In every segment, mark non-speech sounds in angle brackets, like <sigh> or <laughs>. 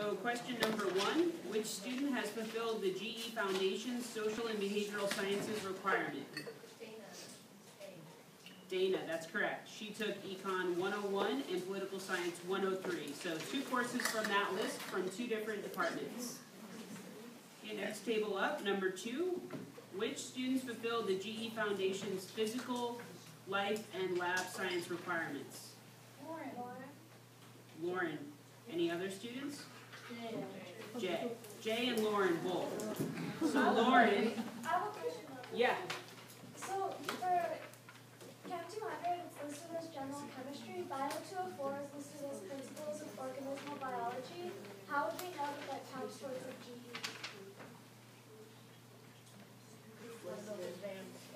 So question number one, which student has fulfilled the GE Foundation's social and behavioral sciences requirement? Dana, Dana, that's correct. She took Econ 101 and Political Science 103. So two courses from that list from two different departments. Okay, next table up, number two, which students fulfilled the GE Foundation's physical, life, and lab science requirements? Lauren. Lauren, any other students? Jay. Jay and Lauren both. So Lauren, I have a question yeah, So for Chem two hundred, it's listed as general chemistry, Bio two oh four is listed as principles of organismal biology. How would we know that that counts towards a GE?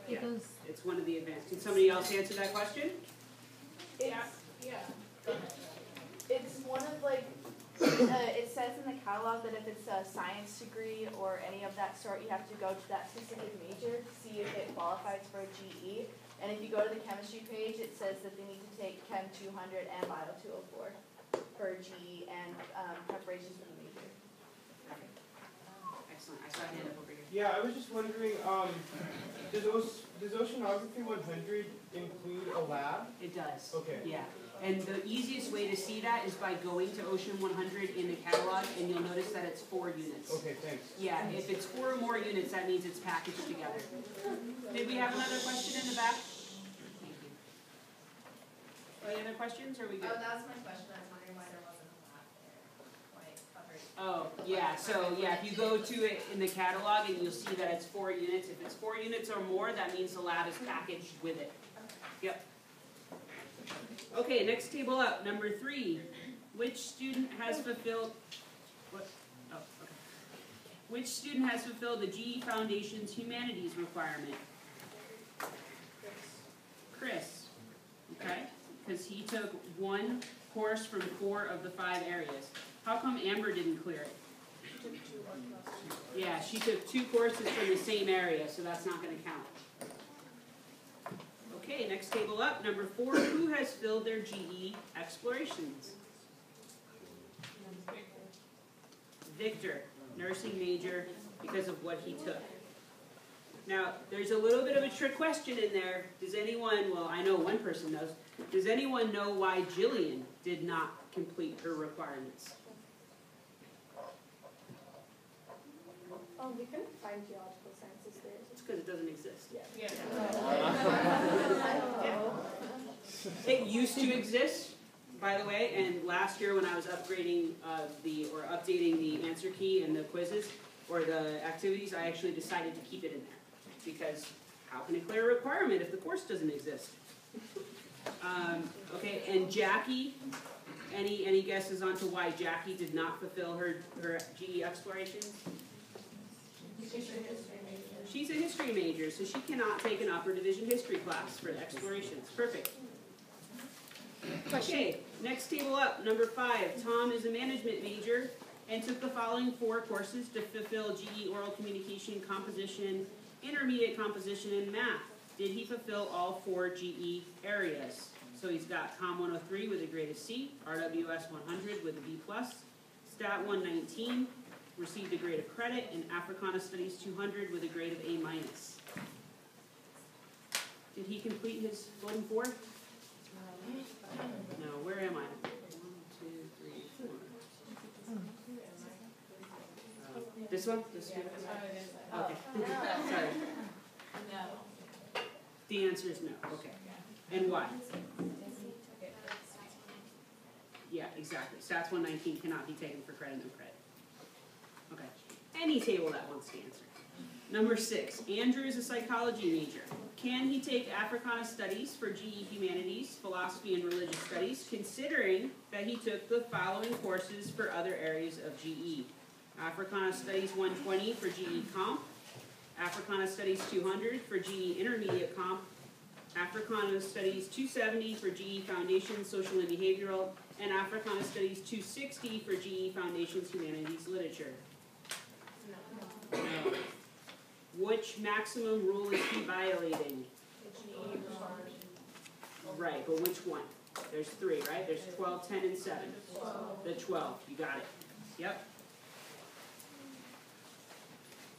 yeah, it's one of the advanced. Can somebody else answer that question? It's, yeah. It's one of like, uh, it says in the catalog that if it's a science degree or any of that sort, you have to go to that specific major to see if it qualifies for a GE. And if you go to the chemistry page, it says that they need to take Chem two hundred and Bio two oh four for a GE and, um, preparations for the major. Excellent, I saw a hand up over here. Yeah, I was just wondering, um, does Oce- does Oceanography one hundred include a lab? It does. Okay. Yeah, and the easiest way to see that is by going to Ocean one hundred in the catalog, and you'll notice that it's four units. Okay, thanks. Yeah, if it's four or more units, that means it's packaged together. Did we have another question in the back? Thank you. Any other questions, or are we good? Oh, that was my question, I was wondering why there wasn't a lab there, quite covered. Oh, yeah, so, yeah, if you go to it in the catalog and you'll see that it's four units, if it's four units or more, that means the lab is packaged with it. Yep. Okay, next table up, number three, which student has fulfilled, what, oh, okay. Which student has fulfilled the GE Foundation's humanities requirement? Chris, Chris. okay, because he took one course from four of the five areas. How come Amber didn't clear it? Yeah, she took two courses from the same area, so that's not gonna count. Okay, next table up, number four, who has filled their GE explorations? Victor, nursing major, because of what he took. Now, there's a little bit of a trick question in there. Does anyone, well, I know one person knows, does anyone know why Jillian did not complete her requirements? Oh, we couldn't find geological sciences there. It's because it doesn't exist. Yeah. <laughs> <laughs> It used to exist, by the way, and last year when I was upgrading uh, the, or updating the answer key and the quizzes, or the activities, I actually decided to keep it in there. Because how can it clear a requirement if the course doesn't exist? Um, okay, and Jackie, any, any guesses on to why Jackie did not fulfill her, her GE explorations? She's a history major, so she cannot take an upper division history class for explorations. Perfect. Okay, next table up, number five. Tom is a management major and took the following four courses to fulfill GE oral communication, composition, intermediate composition, and math. Did he fulfill all four GE areas? So he's got Com 103 with a grade of C, RWS 100 with a B Stat 119 received a grade of credit, and Africana Studies 200 with a grade of A. Did he complete his golden four? No, where am I? One, two, three, four. This one? This one? Okay, sorry. No. The answer is no, okay. And why? Yeah, exactly. Stats one nineteen cannot be taken for credit, no credit. Okay. Any table that wants to answer. Number six, Andrew is a psychology major. Can he take Africana Studies for GE Humanities, Philosophy and Religious Studies, considering that he took the following courses for other areas of GE? Africana Studies 120 for GE Comp, Africana Studies 200 for GE Intermediate Comp, Africana Studies 270 for GE Foundation Social and Behavioral, and Africana Studies 260 for GE Foundations Humanities Literature. No. Which maximum rule is he violating? Right, but which one? There's three, right? There's 12, 10, and 7. The 12, you got it. Yep.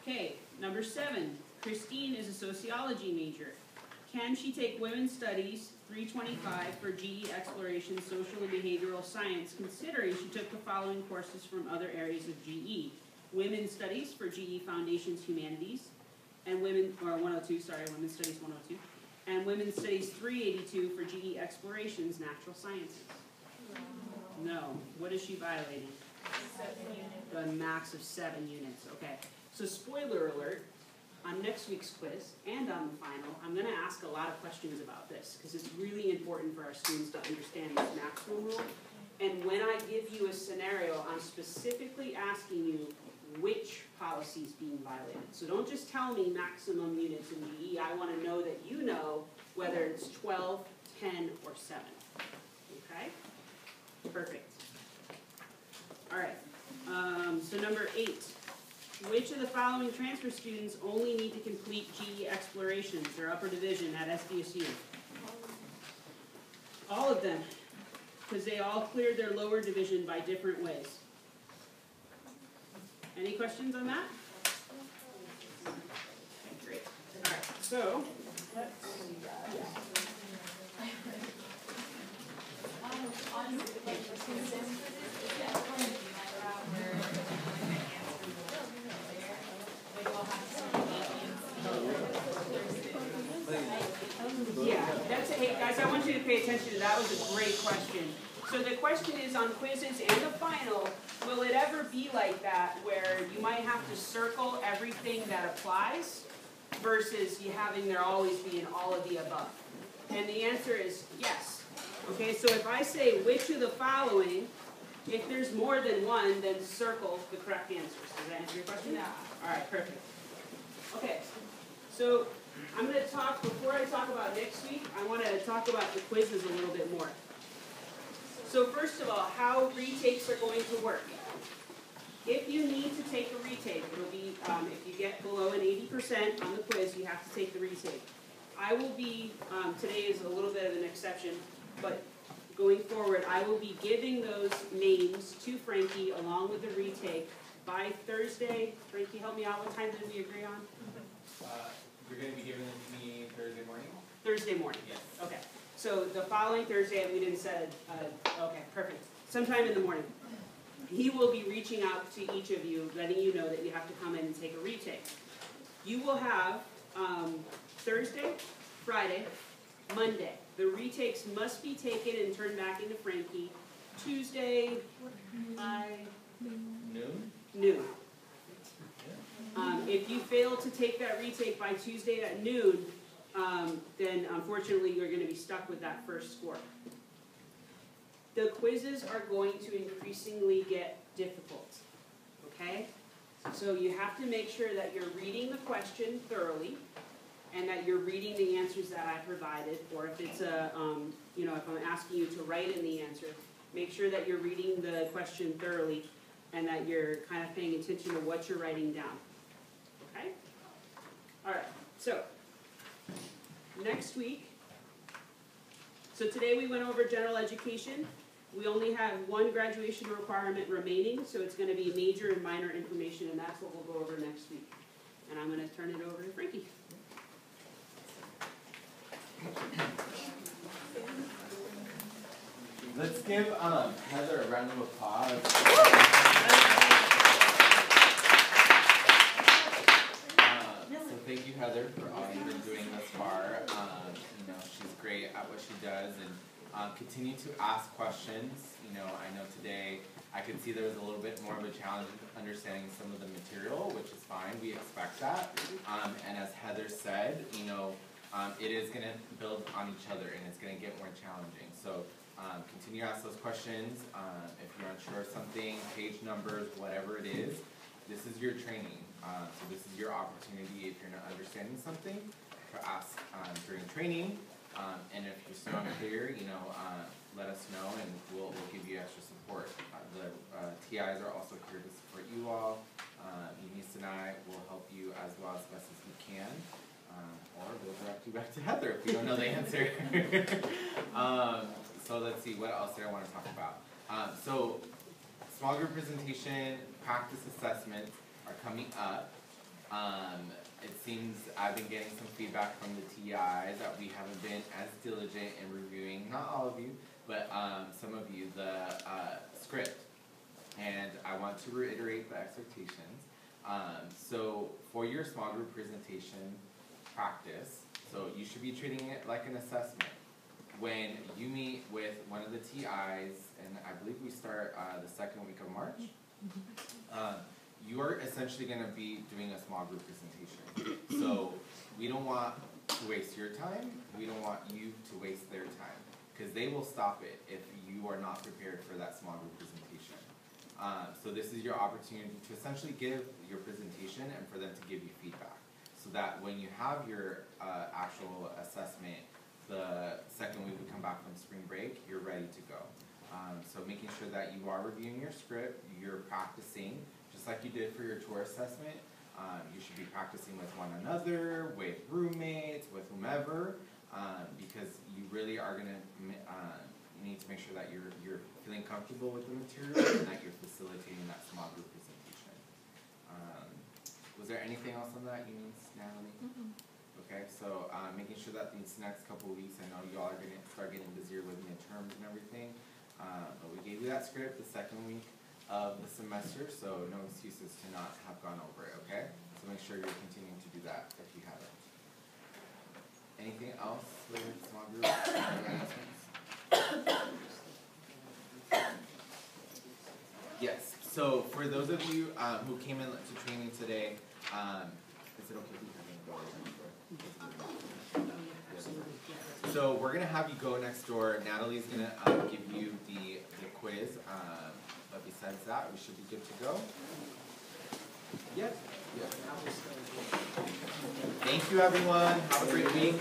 Okay, number seven, Christine is a sociology major. Can she take women's studies, three twenty-five, for GE exploration, social and behavioral science, considering she took the following courses from other areas of GE? Women's studies for GE Foundations Humanities, and women, or one oh two, sorry, women's studies one oh two, and women's studies three eighty-two for GE explorations, natural sciences. No, what is she violating? The max of seven units, okay. So spoiler alert, on next week's quiz and on the final, I'm gonna ask a lot of questions about this, because it's really important for our students to understand this maximum rule. And when I give you a scenario, I'm specifically asking you which policy is being violated. So don't just tell me maximum units in GE, I wanna know that you know whether it's 12, 10, or seven. Okay? Perfect. Alright, um, so number eight. Which of the following transfer students only need to complete GE explorations, their upper division at SDSU? All of them, because they all cleared their lower division by different ways. Any questions on that? Okay, great. Alright, so, Yeah, that's, hey, guys, I want you to pay attention to, that was a great question. So the question is on quizzes and the final, will it ever be like that where you might have to circle everything that applies versus you having there always be an all of the above? And the answer is yes. Okay, so if I say which of the following, if there's more than one, then circle the correct answers. Does that answer your question? Yeah. Alright, perfect. Okay, so I'm gonna talk, before I talk about next week, I wanna talk about the quizzes a little bit more. So first of all, how retakes are going to work. If you need to take a retake, it'll be, um, if you get below an eighty percent on the quiz, you have to take the retake. I will be, um, today is a little bit of an exception, but going forward, I will be giving those names to Frankie along with the retake by Thursday. Frankie, help me out, what time did we agree on? Uh, you're gonna be giving them to me Thursday morning? Thursday morning. Yes. Okay, so the following Thursday, we didn't set, uh, okay, perfect, sometime in the morning. He will be reaching out to each of you, letting you know that you have to come in and take a retake. You will have, um, Thursday, Friday, Monday. The retakes must be taken and turned back into Frankie Tuesday by Noon? noon. Um, if you fail to take that retake by Tuesday at noon, um, then unfortunately, you're gonna be stuck with that first score. The quizzes are going to increasingly get difficult, okay? So you have to make sure that you're reading the question thoroughly, and that you're reading the answers that I provided, or if it's a, um, you know, if I'm asking you to write in the answer, make sure that you're reading the question thoroughly, and that you're kind of paying attention to what you're writing down. Okay? Alright, so, next week, so today we went over general education. We only have one graduation requirement remaining, so it's gonna be major and minor information, and that's what we'll go over next week. And I'm gonna turn it over to Frankie. Let's give um, Heather a round of applause. Uh, so thank you, Heather, for all you've been doing thus far. Um, you know, she's great at what she does, and um, continue to ask questions. You know, I know today I could see there was a little bit more of a challenge understanding some of the material, which is fine. We expect that. Um, and as Heather said, you know, um, it is going to build on each other, and it's going to get more challenging. So um, continue to ask those questions. Um, if you're unsure of something, page numbers, whatever it is, this is your training. Uh, so this is your opportunity if you're not understanding something to ask um, during training. Um, and if you're still unclear, <clears throat> you know, uh, let us know and we'll, we'll give you extra support. Uh, the uh, TIs are also here to support you all. Uh, Eunice and I will help you as well as best as we can. Um, or we'll direct you back to Heather if you don't know the answer. <laughs> um, so let's see, what else did I want to talk about? Um, so small group presentation, practice assessments are coming up. Um, it seems I've been getting some feedback from the TIs that we haven't been as diligent in reviewing, not all of you, but um, some of you, the uh, script. And I want to reiterate the expectations. Um, so for your small group presentation practice, so you should be treating it like an assessment. When you meet with one of the TIs, and I believe we start uh, the second week of March, um, you are essentially gonna be doing a small group presentation. So we don't want to waste your time, we don't want you to waste their time, cause they will stop it if you are not prepared for that small group presentation. Um, so this is your opportunity to essentially give your presentation and for them to give you feedback. So that when you have your uh, actual assessment, the second week we come back from spring break, you're ready to go. Um, so making sure that you are reviewing your script, you're practicing, just like you did for your tour assessment. Um, you should be practicing with one another, with roommates, with whomever, um, because you really are gonna, uh, you need to make sure that you're, you're feeling comfortable with the material and that you're facilitating that small group presentation. Um, was there anything else on that you need, Natalie? Okay, so, uh, making sure that these next couple weeks, I know y'all are gonna start getting busier with midterms and everything. Uh, but we gave you that script the second week of the semester, so no excuses to not have gone over it, okay? So make sure you're continuing to do that if you haven't. Anything else with small group? Yes, so for those of you, um, who came in to training today, um, is it okay? So we're gonna have you go next door, Natalie's gonna, um, give you the, the quiz, um, but besides that, we should be good to go. Yes. Thank you, everyone, have a great week.